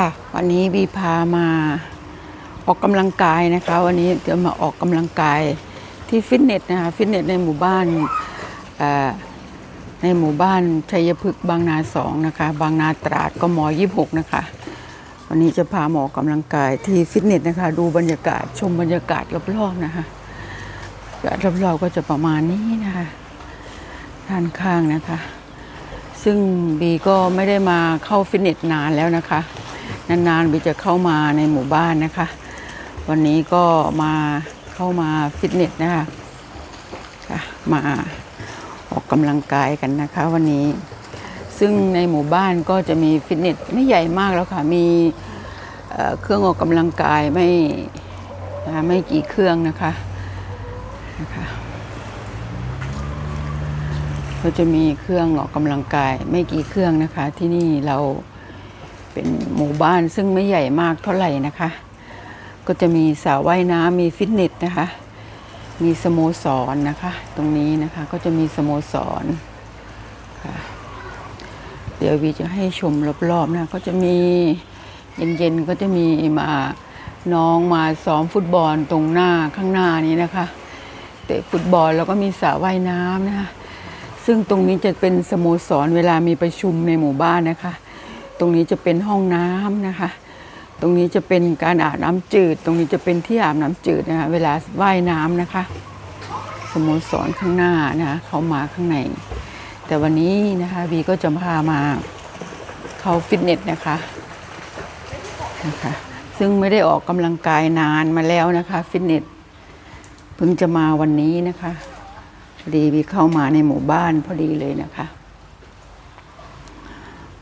ค่ะ วันนี้บีพามาออกกำลังกายนะคะ วันนี้จะมาออกกำลังกายที่ฟิตเนสนะคะฟิตเนสในหมู่บ้านในหมู่บ้านชัยพฤกษ์บางนาสองนะคะ บางนาตราดก็มยี่หกนะคะ วันนี้จะพาหมออกกำลังกายที่ฟิตเนสนะคะ ดูบรรยากาศชมบรรยากาศรอบๆนะคะรรยากาศรอบๆก็จะประมาณนี้นะคะด้านข้างนะคะ ซึ่งบีก็ไม่ได้มาเข้าฟิตเนสนานแล้วนะคะ นานๆบีจะเข้ามาในหมู่บ้านนะคะ วันนี้ก็มาเข้ามาฟิตเนสนะคะค่ะมาออกกำลังกายกันนะคะ วันนี้ซึ่งในหมู่บ้านก็จะมีฟิตเนสไม่ใหญ่มากแล้วค่ะ มีเอ่อเครื่องออกกำลังกายไม่ไม่กี่เครื่องนะคะนะคะก็จะมีเครื่องออกกำลังกายไม่กี่เครื่องนะคะ ที่นี่เรา เป็นหมู่บ้านซึ่งไม่ใหญ่มากเท่าไหร่นะคะ ก็จะมีสระว่ายน้ำมีฟิตเนสนะคะ มีสโมสรนะคะ ตรงนี้นะคะก็จะมีสโมสรค่ะเดี๋ยววีจะให้ชมรอบๆนะก็จะมีเย็นๆก็จะมีมาน้องมาซ้อมฟุตบอลตรงหน้าข้างหน้านี้นะคะเตะฟุตบอลแล้วก็มีสระว่ายน้ำนะคะซึ่งตรงนี้จะเป็นสโมสรเวลามีประชุมในหมู่บ้านนะคะ ตรงนี้จะเป็นห้องน้ำนะคะ ตรงนี้จะเป็นการอาบน้ำจืด ตรงนี้จะเป็นที่อาบน้ำจืดนะคะเวลาว่ายน้ำนะคะ สโมสรข้างหน้านะคะเขามาข้างใน แต่วันนี้นะคะบีก็จะพามาเข้าฟิตเนสนะคะนะคะ ซึ่งไม่ได้ออกกำลังกายนานมาแล้วนะคะฟิตเนสเพิ่งจะมาวันนี้นะคะพอดีวีเข้ามาในหมู่บ้านพอดีเลยนะคะ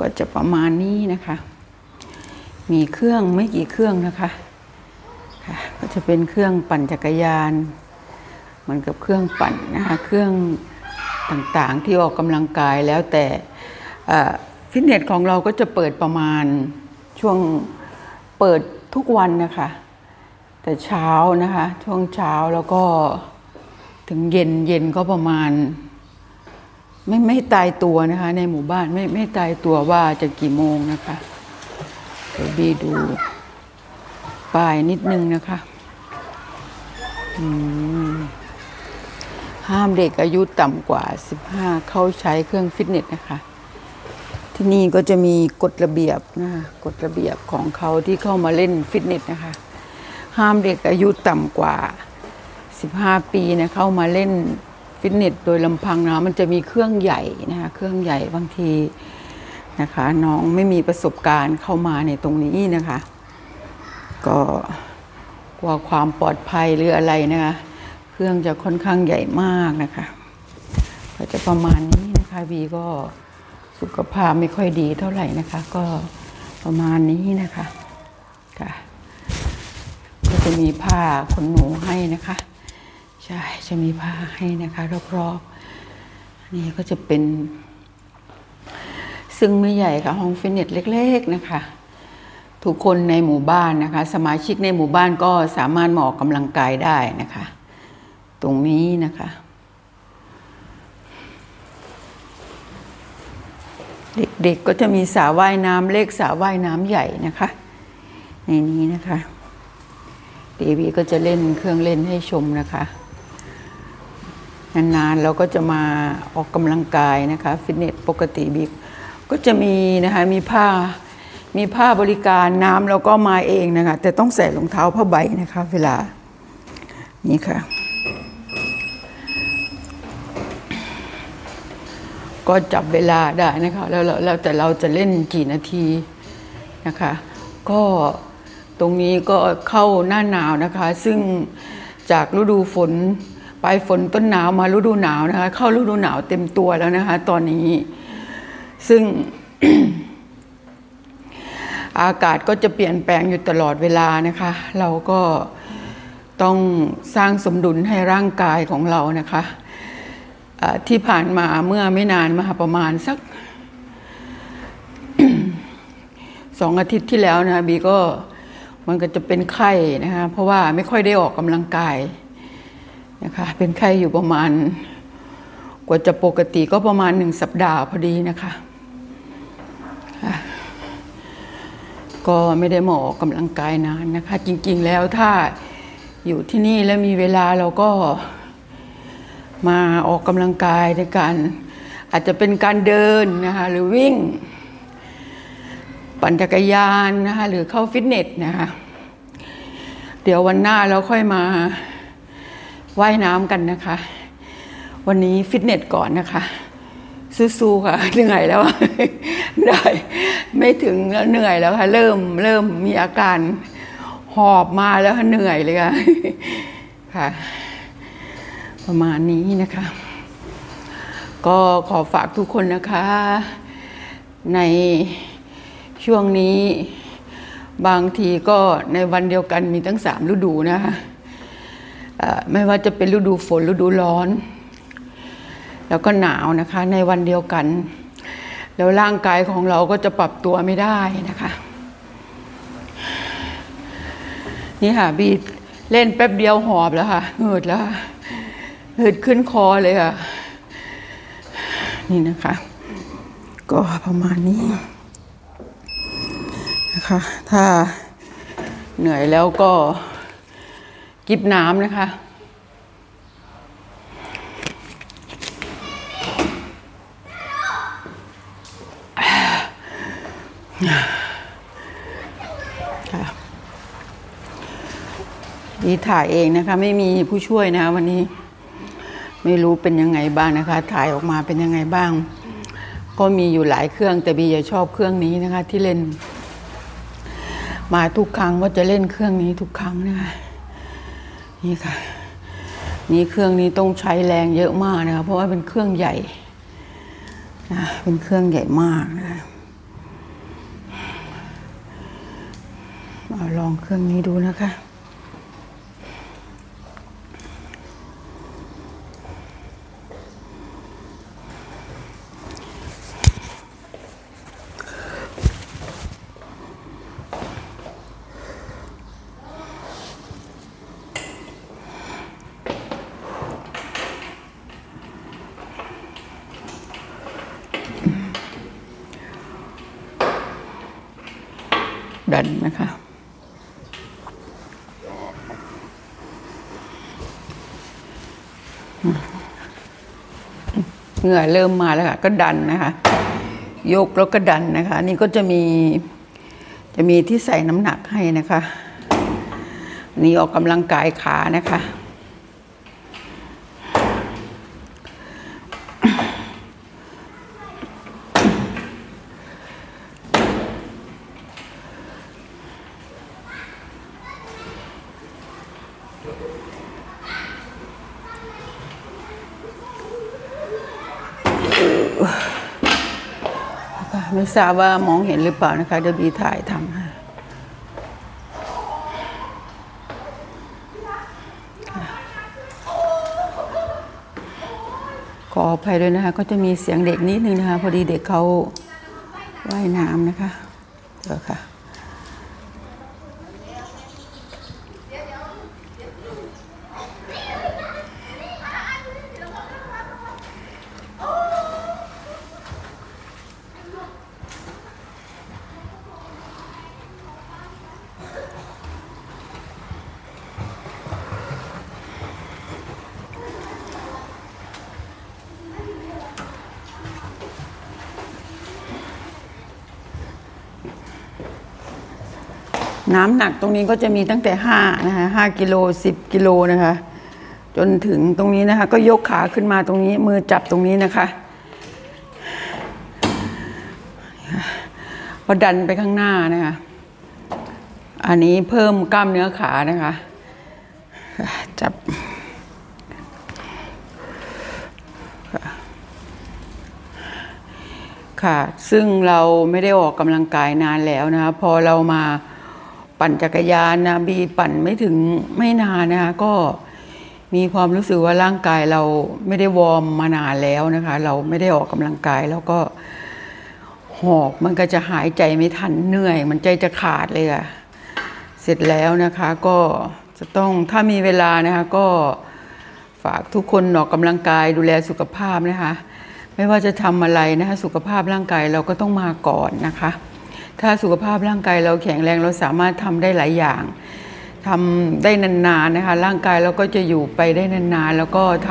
ก็จะประมาณนี้นะคะ มีเครื่องไม่กี่เครื่องนะคะค่ะก็จะเป็นเครื่องปั่นจักรยานเหมือนกับเครื่องปั่นนะคะเครื่องต่างๆที่ออกกำลังกายแล้วแต่ฟิตเนสของเราก็จะเปิดประมาณช่วงเปิดทุกวันนะคะ แต่เช้านะคะ ช่วงเช้าแล้วก็ถึงเย็นเย็นก็ประมาณ ไม่ไม่ตายตัวนะคะ ในหมู่บ้านไม่ไม่ตายตัวว่าจะกี่โมงนะคะเดี๋ยวบีดูป้ายนิดนึงนะคะห้ามเด็กอายุต่ำกว่า 15 เข้าใช้เครื่องฟิตเนสนะคะ ที่นี่ก็จะมีกฎระเบียบนะคะกฎระเบียบของเขาที่เข้ามาเล่นฟิตเนสนะคะ ห้ามเด็กอายุต่ำกว่า 15 ปีนี่ยเข้ามาเล่น ฟิตเนสโดยลำพังนะมันจะมีเครื่องใหญ่นะคะเครื่องใหญ่บางทีนะคะน้องไม่มีประสบการณ์เข้ามาในตรงนี้นะคะ ก็กลัวความปลอดภัยหรืออะไรนะคะ เครื่องจะค่อนข้างใหญ่มากนะคะก็จะประมาณนี้นะคะวีก็สุขภาพไม่ค่อยดีเท่าไหร่นะคะ ก็ประมาณนี้นะคะค่ะก็จะมีผ้าขนหนูให้นะคะ ใช่จะมีผ้าให้นะคะรอบๆนนี้ก็จะเป็น ซึ่งไม่ใหญ่ค่ะห้องฟิตเนสเล็ก ๆนะคะ ทุกคนในหมู่บ้านนะคะ สมาชิกในหมู่บ้านก็สามารถมาออกกำลังกายได้นะคะ ตรงนี้นะคะ เด็กๆก็จะมีสระว่ายน้ำเล็กสระว่ายน้ำใหญ่นะคะ ในนี้นะคะเดวีก็จะเล่นเครื่องเล่นให้ชมนะคะ นานๆเราก็จะมาออกกำลังกายนะคะฟิตเนสปกติบีก็จะมีนะคะมีผ้ามีผ้าบริการน้ำเราก็มาเองนะคะแต่ต้องใส่รองเท้าผ้าใบนะคะเวลานี่ค่ะ ก็จับเวลาได้นะคะแล้วแล้วแต่เราจะเล่นกี่นาทีนะคะ ก็ตรงนี้ก็เข้าหน้าหนาวนะคะ ซึ่งจากฤดูฝน ปลายฝนต้นหนาวมาฤดูหนาวนะคะ เข้าฤดูหนาวเต็มตัวแล้วนะคะ ตอนนี้ ซึ่งอากาศก็จะเปลี่ยนแปลงอยู่ตลอดเวลานะคะ เราก็ต้องสร้างสมดุลให้ร่างกายของเรานะคะอ่าที่ผ่านมาเมื่อไม่นานมาประมาณสักสองอาทิตย์ที่แล้วนะบีก็มันก็จะเป็นไข้นะคะเพราะว่าไม่ค่อยได้ออกกำลังกาย นะคะเป็นไข้อยู่ประมาณ กว่าจะปกติก็ประมาณหนึ่งสัปดาห์พอดีนะคะคะก็ก็ไม่ได้มาออกกำลังกายนานนะคะ จริงๆแล้วถ้าอยู่ที่นี่แล้วมีเวลาเราก็มาออกกำลังกายในการอาจจะเป็นการเดินนะคะหรือวิ่ง ปั่นจักรยานนะคะหรือเข้าฟิตเนสนะคะเดี๋ยววันหน้าเราค่อยมา ว่ายน้ำกันนะคะ วันนี้ฟิตเนสก่อนนะคะสู้ๆค่ะเหนื่อยแล้วได้ไม่ถึงแล้วเหนื่อยแล้วค่ะ เริ่มเริ่มมีอาการหอบมาแล้วเหนื่อยเลยค่ะค่ะ ประมาณนี้นะคะ ก็ขอฝากทุกคนนะคะ ในช่วงนี้ บางทีก็ในวันเดียวกันมีทั้งสามฤดูนะคะ ไม่ว่าจะเป็นฤดูฝนฤดูร้อน แล้วก็หนาวนะคะในวันเดียวกัน แล้วร่างกายของเราก็จะปรับตัวไม่ได้นะคะนี่ค่ะบีเล่นแป๊บเดียวหอบแล้วค่ะเหงืดแล้วเหงืดขึ้นคอเลยค่ะ นี่นะคะ ก็ประมาณนี้นะคะ ถ้าเหนื่อยแล้วก็ กิบน้ำนะคะค่ะดีถ่ายเองนะคะ ไม่มีผู้ช่วยนะคะวันนี้ไม่รู้เป็นยังไงบ้างนะคะ ถ่ายออกมาเป็นยังไงบ้าง ก็มีอยู่หลายเครื่องแต่บีจะชอบเครื่องนี้นะคะ ที่เล่น มาทุกครั้งว่าจะเล่นเครื่องนี้ทุกครั้งนะคะ นี่ค่ะ นี่เครื่องนี้ต้องใช้แรงเยอะมากนะคะเพราะว่าเป็นเครื่องใหญ่นะเป็นเครื่องใหญ่มากนะคะเอาลองเครื่องนี้ดูนะคะ ดันนะคะ เหงื่อเริ่มมาแล้วค่ะ ก็ดันนะคะ ยกแล้วก็ดันนะคะ นี่ก็จะมีจะมีที่ใส่น้ำหนักให้นะคะ นี่ออกกำลังกายขานะคะ ไม่ทราบว่ามองเห็นหรือเปล่านะคะเดี๋ยวบีถ่ายทำให้ขออภัยด้วยนะคะ ก็จะมีเสียงเด็กนิดนึงนะคะ พอดีเด็กเขาว่ายน้ำนะคะเดี๋ยวค่ะ น้ำหนักตรงนี้ก็จะมีตั้งแต่ห้านะคะห้ากิโลสิบกิโลนะคะ จนถึงตรงนี้นะคะ ก็ยกขาขึ้นมาตรงนี้มือจับตรงนี้นะคะก็ดันไปข้างหน้านะคะ อันนี้เพิ่มกล้ามเนื้อขานะคะ จับค่ะ ซึ่งเราไม่ได้ออกกำลังกายนานแล้วนะคะ พอเรามา ปั่นจักรยานนะบีปั่นไม่ถึงไม่นานนะคะก็มีความรู้สึกว่าร่างกายเราไม่ได้วอร์มมานานแล้วนะคะ เราไม่ได้ออกกำลังกายแล้วก็หอบมันก็จะหายใจไม่ทันเหนื่อย มันใจจะขาดเลยอะเสร็จแล้วนะคะก็จะต้องถ้ามีเวลานะคะก็ฝากทุกคนออกกำลังกายดูแลสุขภาพนะคะ ไม่ว่าจะทำอะไรนะคะ สุขภาพร่างกายเราก็ต้องมาก่อนนะคะ ถ้าสุขภาพร่างกายเราแข็งแรงเราสามารถทำได้หลายอย่างทำได้นานๆนะคะร่างกายเราก็จะอยู่ไปได้นานๆ แล้วก็ท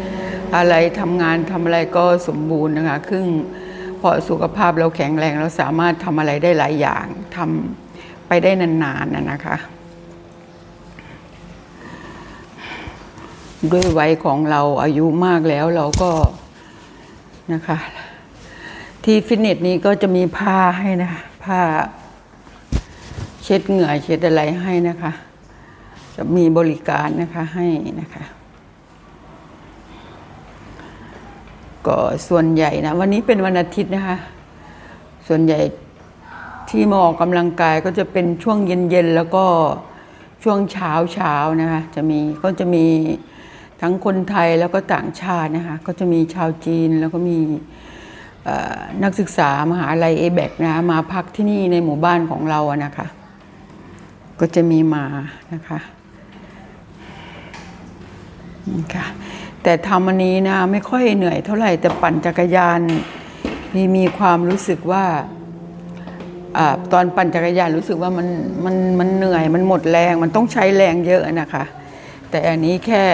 ำอะไรทำงานทำอะไรก็สมบูรณ์นะคะครึ่งพอสุขภาพเราแข็งแรงเราสามารถทำอะไรได้หลายอย่างทำไปได้นานๆนะนะคะ ด้วยวัยของเราอายุมากแล้วเราก็นะคะ ที่ฟิตเนสนี้ก็จะมีผ้าให้นะคะ ผ้า เช็ดเหงื่อเช็ดอะไรให้นะคะ จะมีบริการนะคะให้นะคะ ก็ส่วนใหญ่นะ วันนี้เป็นวันอาทิตย์นะคะ ส่วนใหญ่ที่มาออกกำลังกายก็จะเป็นช่วงเย็นๆแล้วก็ช่วงเช้าเช้านะคะจะมีก็จะมีทั้งคนไทยแล้วก็ต่างชาตินะคะ ก็จะมีชาวจีนแล้วก็มี นักศึกษามหาลัยเอแบกนะมาพักที่นี่ในหมู่บ้านของเราอะนะคะ ก็จะมีมานะคะนี่ค่ะแต่ทำอันนี้นะไม่ค่อยเหนื่อยเท่าไหร่แต่ปั่นจักรยานมีมีความรู้สึกว่าอตอนปั่นจักรยานรู้สึกว่ามันมันมันเหนื่อยมันหมดแรงมันต้องใช้แรงเยอะนะคะ แต่อันนี้แค่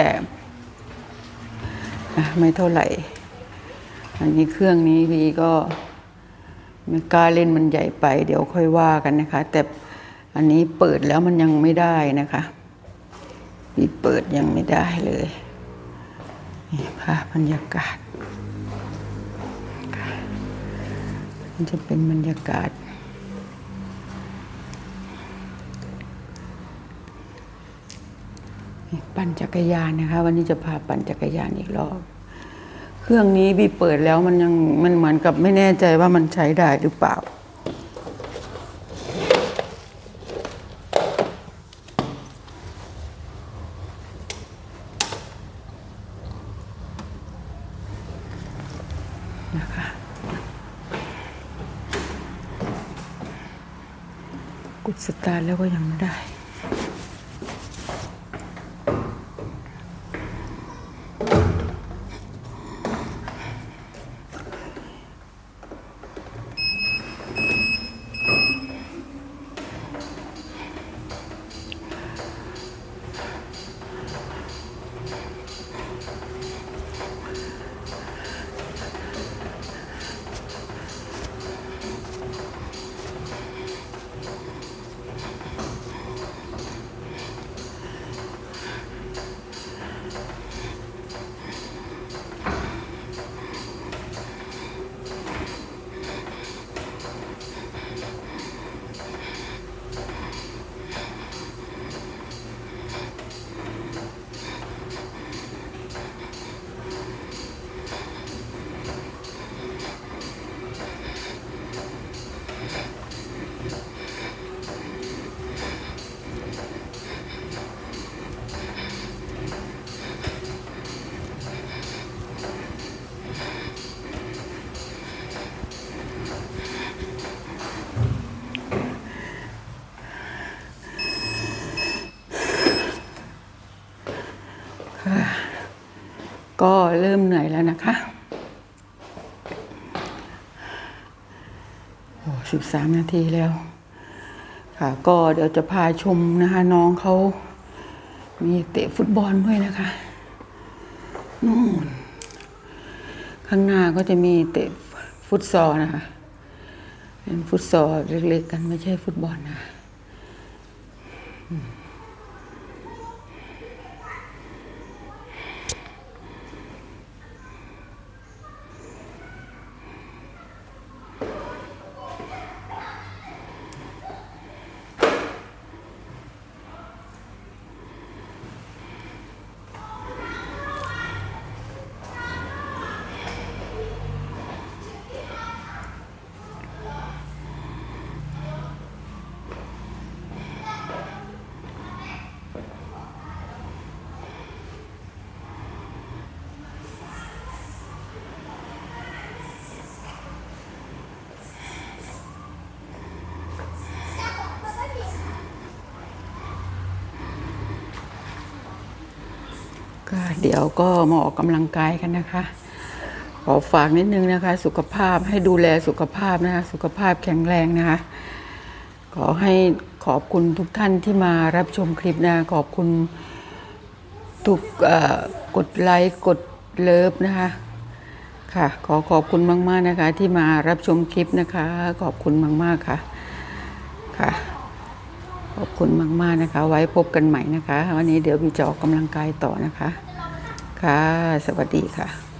ไม่เท่าไหร่ อันนี้เครื่องนี้วีก็ไม่กล้าเล่นมันใหญ่ไป เดี๋ยวค่อยว่ากันนะคะ แต่อันนี้เปิดแล้วมันยังไม่ได้นะคะวีเปิดยังไม่ได้เลยนี่ภาพบรรยากาศมันจะเป็นบรรยากาศปั่นจักรยานนะคะ วันนี้จะพาปั่นจักรยานอีกรอบ เครื่องนี้บีเปิดแล้วมันยังมันเหมือนกับไม่แน่ใจว่ามันใช้ได้หรือเปล่า นะคะกดสตาร์ทแล้วก็ยังไม่ได้ ก็เริ่มเหนื่อยแล้วนะคะโอ้สิบสามนาทีแล้ว ค่ะ ก็เดี๋ยวจะพาชมนะคะ น้องเขามีเตะฟุตบอลด้วยนะคะนู่นข้างหน้าก็จะมีเตะฟุตซอลนะคะ เป็นฟุตซอลเล็กๆกันไม่ใช่ฟุตบอลนะก็ เดี๋ยวก็มาออกกำลังกายกันนะคะ ขอฝากนิดนึงนะคะ สุขภาพให้ดูแลสุขภาพนะคะ สุขภาพแข็งแรงนะคะ ขอให้ขอบคุณทุกท่านที่มารับชมคลิปนะขอบคุณทุกกดไลค์กดเลิฟนะคะ ค่ะ ขอขอบคุณมาก ๆ นะคะ ที่มารับชมคลิปนะคะ ขอบคุณมาก ๆ ค่ะ ค่ะ ขอบคุณมาก ๆ นะคะ ไว้พบกันใหม่นะคะ วันนี้เดี๋ยวพี่จะออกกำลังกายต่อนะคะ ค่ะ สวัสดีค่ะ